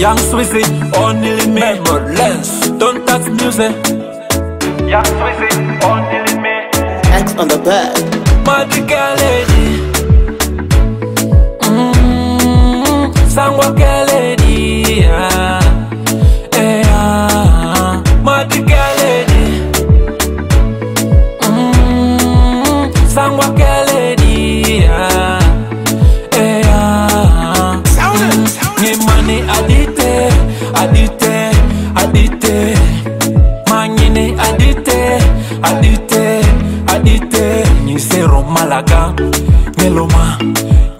Young Swizzy, only me. Memorless, Tone Touch Music. Young Swizzy, only me. X on the beat. Magical lady. Mm, Sangwa malaga. Nyeloma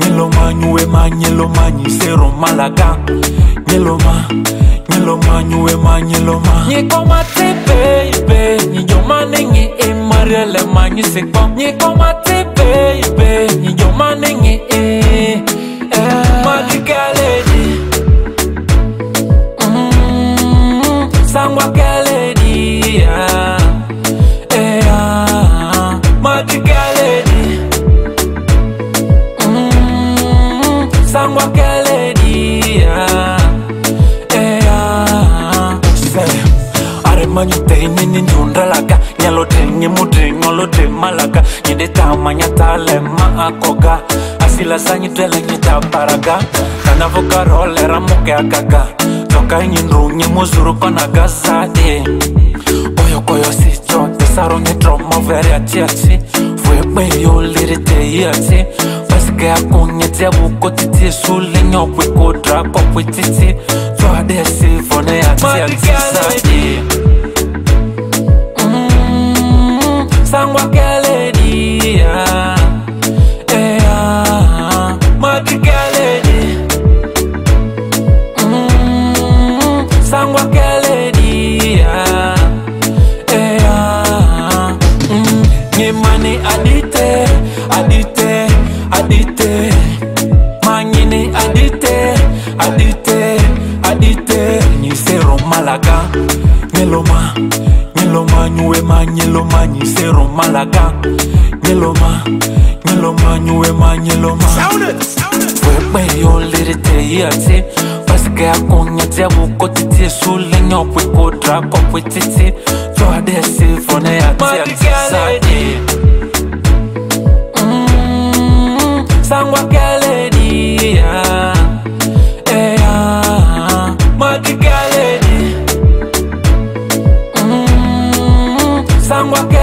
nyeloma nyuema nyeloma nyisero malaga. Nyeloma nyeloma nyuema nyeloma nyikoma te bebe nyijoma nengi emarielema nyisekpa nyikoma te bebe nyijoma nengi e madigaledi sangwagaledi yeah. yeah. madigaledi cualquier alegría. Ea. She said, Aremanyo te nini nyundra laka Nyalo te nye mudri ngolo te malaka Nyede tama nyatale maakoga Asila sanyi twele nyita paraga Kanavoka role ramuke akaga. Toka nyindru nye muzuru kona gazade Oyo koyo sito tesaro nyetro moveri atiati Fue kweyo lirite iati Pasike ako liri te yati pasike akunyete bukotiti sule nyopwe kodra popwe titi twade sifone atiati sade Mm, Sangwa lady, malaga, nyeloma, nyeloma nyuwe ma nyeloma nyisero malaga, nyeloma, nyeloma nyuwe ma nyeloma. Wepe yo liri te yati Pasike ya kunya te buko titi. Sule nyopwe kodra kopwe titi. Twa desi fone ya te ya Mm, Sangwa mango aquí